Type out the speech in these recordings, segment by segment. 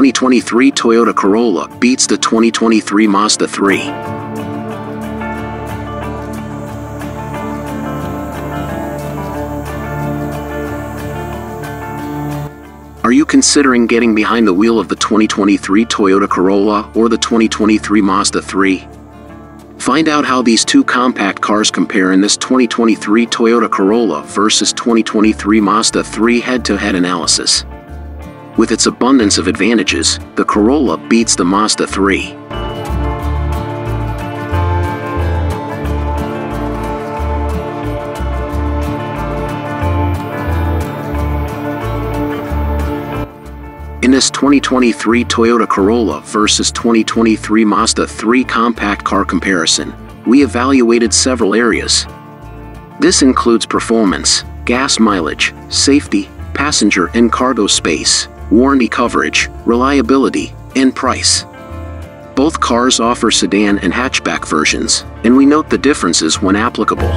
2023 Toyota Corolla beats the 2023 Mazda 3. Are you considering getting behind the wheel of the 2023 Toyota Corolla or the 2023 Mazda 3? Find out how these two compact cars compare in this 2023 Toyota Corolla versus 2023 Mazda 3 head-to-head analysis. With its abundance of advantages, the Corolla beats the Mazda 3. In this 2023 Toyota Corolla versus 2023 Mazda 3 compact car comparison, we evaluated several areas. This includes performance, gas mileage, safety, passenger and cargo space, warranty coverage, reliability, and price. Both cars offer sedan and hatchback versions, and we note the differences when applicable.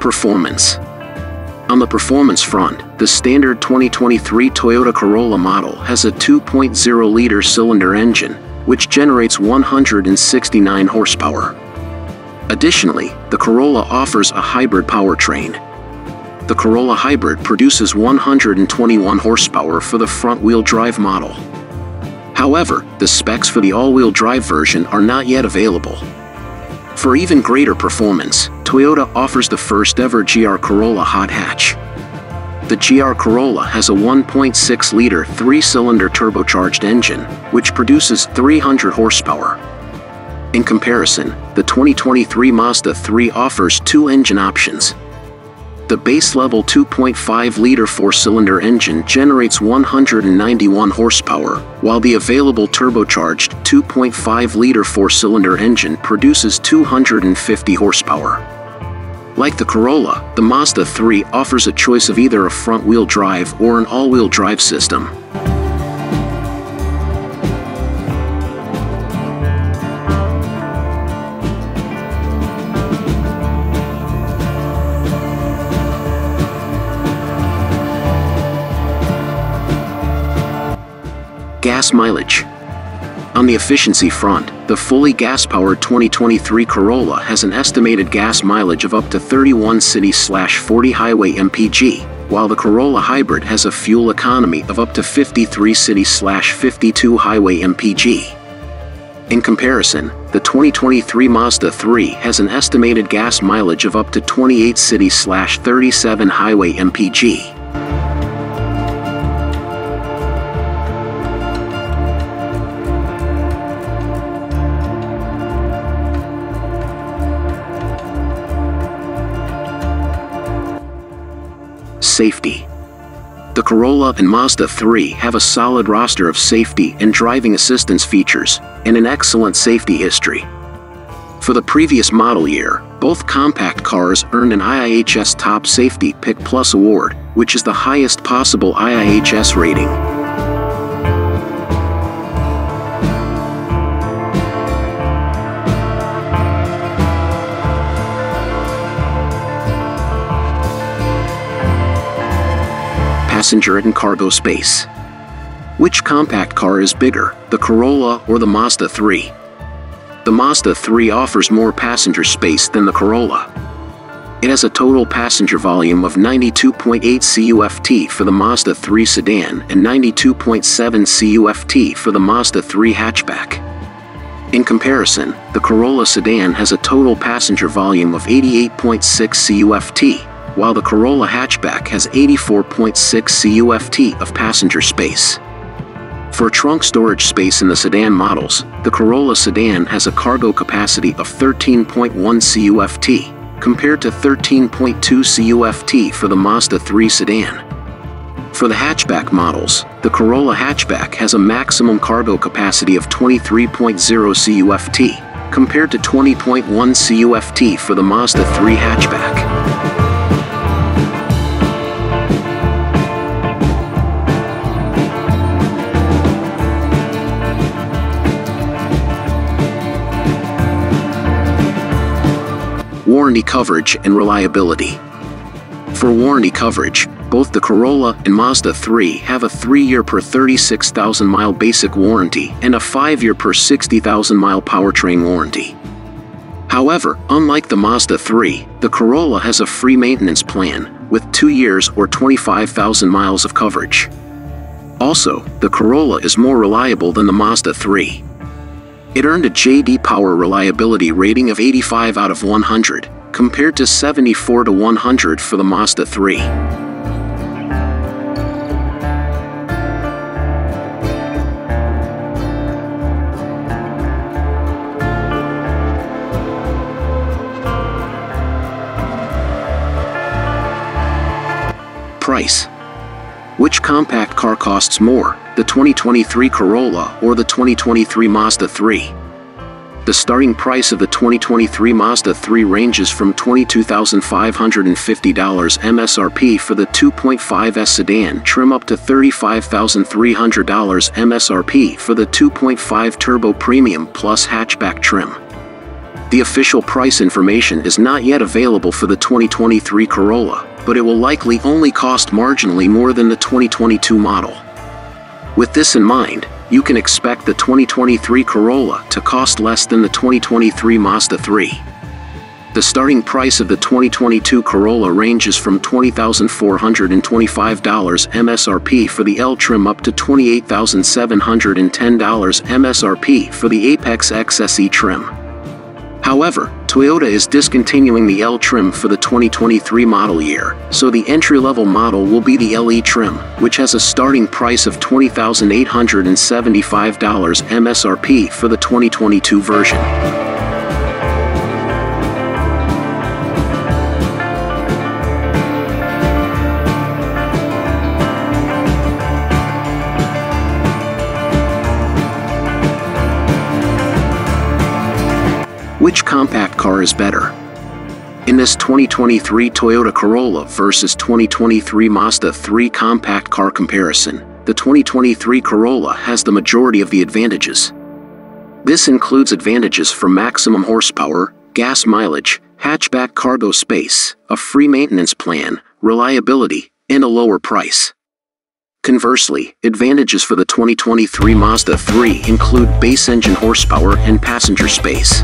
Performance On the performance front, the standard 2023 Toyota Corolla model has a 2.0-liter cylinder engine, which generates 169 horsepower. Additionally, the Corolla offers a hybrid powertrain. The Corolla Hybrid produces 121 horsepower for the front-wheel drive model. However, the specs for the all-wheel drive version are not yet available. For even greater performance, Toyota offers the first ever GR Corolla hot hatch. The GR Corolla has a 1.6-liter three-cylinder turbocharged engine, which produces 300 horsepower. In comparison, the 2023 Mazda 3 offers two engine options. The base-level 2.5-liter four-cylinder engine generates 191 horsepower, while the available turbocharged 2.5-liter four-cylinder engine produces 250 horsepower. Like the Corolla, the Mazda 3 offers a choice of either a front-wheel drive or an all-wheel drive system. Gas mileage. On the efficiency front, the fully gas-powered 2023 Corolla has an estimated gas mileage of up to 31 city-40 highway mpg, while the Corolla Hybrid has a fuel economy of up to 53 city-52 highway mpg. In comparison, the 2023 Mazda 3 has an estimated gas mileage of up to 28 city-37 highway mpg. Safety. The Corolla and Mazda 3 have a solid roster of safety and driving assistance features, and an excellent safety history. For the previous model year, both compact cars earned an IIHS Top Safety Pick Plus award, which is the highest possible IIHS rating. Passenger and cargo space. Which compact car is bigger, the Corolla or the Mazda 3? The Mazda 3 offers more passenger space than the Corolla. It has a total passenger volume of 92.8 CUFT for the Mazda 3 sedan and 92.7 CUFT for the Mazda 3 hatchback. In comparison, the Corolla sedan has a total passenger volume of 88.6 CUFT, while the Corolla hatchback has 84.6 CUFT of passenger space. For trunk storage space in the sedan models, the Corolla sedan has a cargo capacity of 13.1 CUFT, compared to 13.2 CUFT for the Mazda 3 sedan. For the hatchback models, the Corolla hatchback has a maximum cargo capacity of 23.0 CUFT, compared to 20.1 CUFT for the Mazda 3 hatchback. Warranty coverage and reliability. For warranty coverage, both the Corolla and Mazda 3 have a 3-year per 36,000 mile basic warranty and a 5-year per 60,000 mile powertrain warranty. However, unlike the Mazda 3, the Corolla has a free maintenance plan, with 2 years or 25,000 miles of coverage. Also, the Corolla is more reliable than the Mazda 3. It earned a JD Power reliability rating of 85 out of 100, compared to 74 to 100 for the Mazda 3. Price Which compact car costs more, the 2023 Corolla or the 2023 Mazda 3? The starting price of the 2023 Mazda 3 ranges from $22,550 MSRP for the 2.5S sedan trim up to $35,300 MSRP for the 2.5 Turbo Premium Plus hatchback trim. The official price information is not yet available for the 2023 Corolla, but it will likely only cost marginally more than the 2022 model. With this in mind, you can expect the 2023 Corolla to cost less than the 2023 Mazda 3. The starting price of the 2022 Corolla ranges from $20,425 MSRP for the L trim up to $28,710 MSRP for the Apex XSE trim. However, Toyota is discontinuing the L trim for the 2023 model year, so the entry-level model will be the LE trim, which has a starting price of $20,875 MSRP for the 2022 version. Which compact car is better? In this 2023 Toyota Corolla versus 2023 Mazda 3 compact car comparison, the 2023 Corolla has the majority of the advantages. This includes advantages for maximum horsepower, gas mileage, hatchback cargo space, a free maintenance plan, reliability, and a lower price. Conversely, advantages for the 2023 Mazda 3 include base engine horsepower and passenger space.